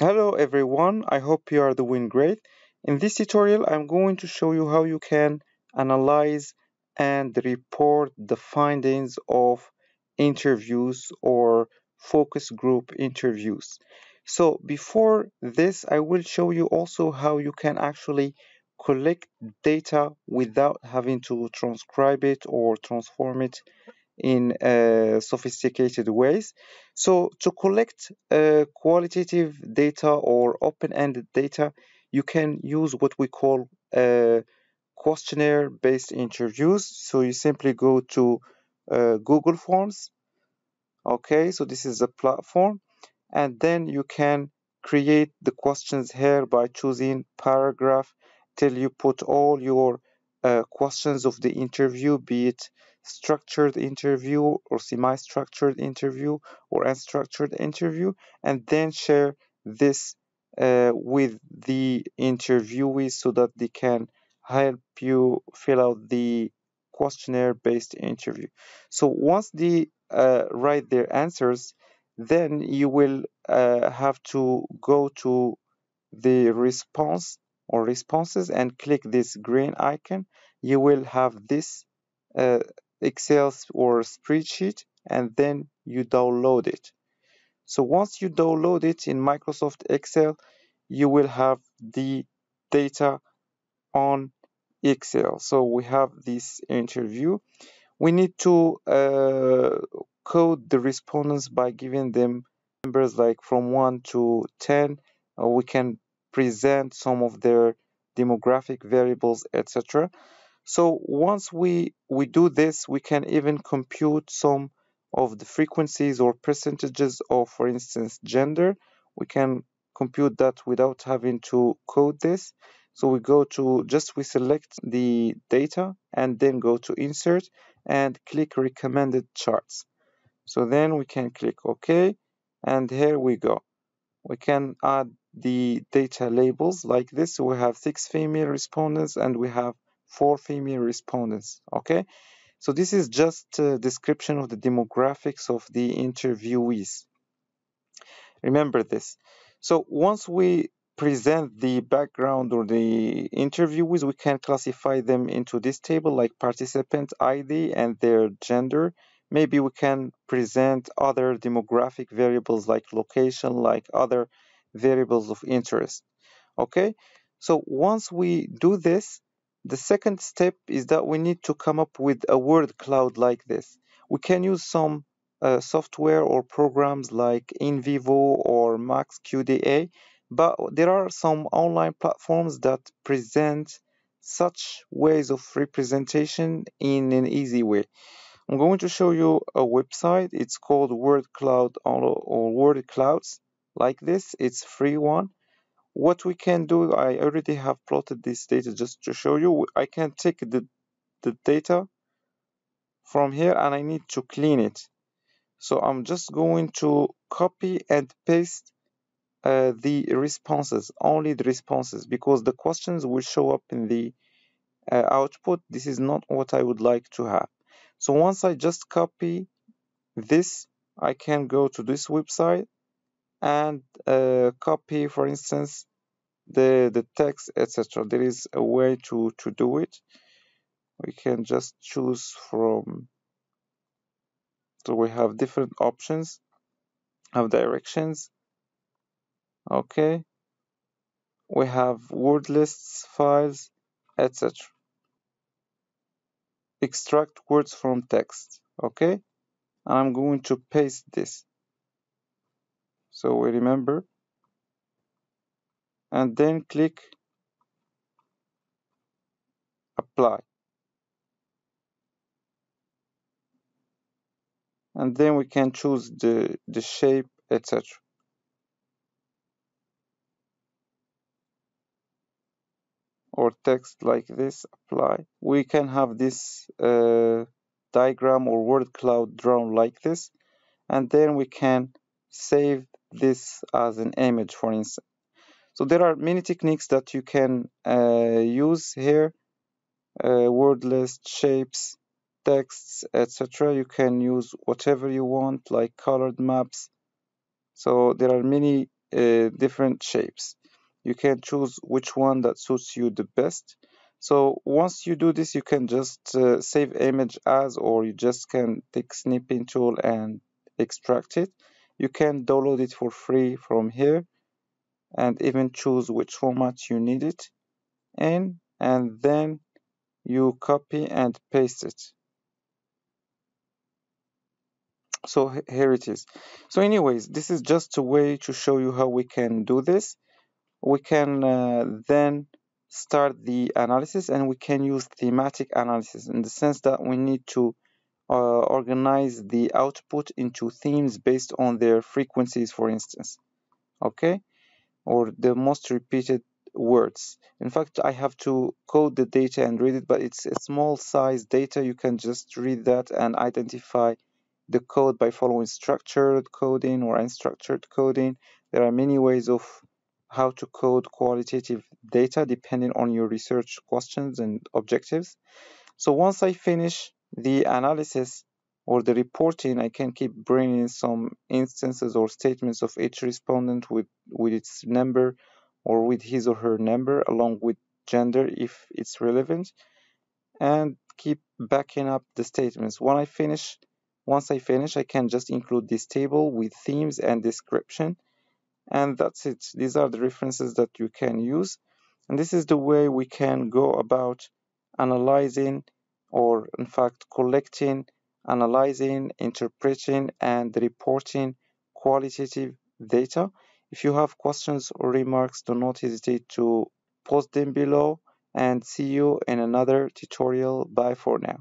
Hello everyone, I hope you are doing great. In this tutorial, I'm going to show you how you can analyze and report the findings of interviews or focus group interviews. So before this, I will show you also how you can actually collect data without having to transcribe it or transform it in uh, sophisticated ways. So to collect uh, qualitative data or open-ended data, you can use what we call uh, questionnaire-based interviews. So you simply go to uh, Google Forms. Okay, so this is a platform, and then you can create the questions here by choosing paragraph till you put all your uh, questions of the interview, be it structured interview or semi-structured interview or unstructured interview, and then share this uh, with the interviewees so that they can help you fill out the questionnaire-based interview. So once they uh, write their answers, then you will uh, have to go to the response or responses and click this green icon. You will have this uh, Excel or spreadsheet and then you download it. So once you download it in Microsoft Excel, you will have the data on Excel. So we have this interview. We need to uh, code the respondents by giving them numbers like from 1 to 10. Uh, we can present some of their demographic variables, etc. So once we, we do this, we can even compute some of the frequencies or percentages of, for instance, gender. We can compute that without having to code this. So we go to, just we select the data and then go to insert and click recommended charts. So then we can click OK and here we go. We can add the data labels like this. We have six female respondents and we have four female respondents. Okay, so this is just a description of the demographics of the interviewees. Remember this. So once we present the background or the interviewees, we can classify them into this table like participant ID and their gender. Maybe we can present other demographic variables like location, like other variables of interest. Okay, so once we do this, the second step is that we need to come up with a word cloud like this. We can use some uh, software or programs like NVivo or MaxQDA, but there are some online platforms that present such ways of representation in an easy way. I'm going to show you a website. It's called Word Cloud or Word Clouds like this. It's free one what we can do, I already have plotted this data just to show you. I can take the, the data from here and I need to clean it. So I'm just going to copy and paste uh, the responses, only the responses, because the questions will show up in the uh, output. This is not what I would like to have. So once I just copy this, I can go to this website and uh, copy, for instance, the the text etc there is a way to to do it. We can just choose from so we have different options have directions. Okay. We have word lists files etc extract words from text. Okay. And I'm going to paste this so we remember. And then click apply. And then we can choose the the shape etc or text like this apply. We can have this uh, diagram or word cloud drawn like this. And then we can save this as an image for instance so there are many techniques that you can uh, use here, uh, word list, shapes, texts, etc. You can use whatever you want, like colored maps. So there are many uh, different shapes. You can choose which one that suits you the best. So once you do this, you can just uh, save image as, or you just can take snipping tool and extract it. You can download it for free from here and even choose which format you need it in and then you copy and paste it. So here it is. So anyways, this is just a way to show you how we can do this. We can uh, then start the analysis and we can use thematic analysis in the sense that we need to Uh, organize the output into themes based on their frequencies, for instance. Okay, or the most repeated words. In fact, I have to code the data and read it, but it's a small size data. You can just read that and identify the code by following structured coding or unstructured coding. There are many ways of how to code qualitative data depending on your research questions and objectives. So once I finish the analysis or the reporting, I can keep bringing some instances or statements of each respondent with, with its number or with his or her number along with gender if it's relevant and keep backing up the statements. When I finish, once I finish, I can just include this table with themes and description and that's it. These are the references that you can use and this is the way we can go about analyzing or in fact collecting, analyzing, interpreting and reporting qualitative data. If you have questions or remarks, do not hesitate to post them below and see you in another tutorial. Bye for now.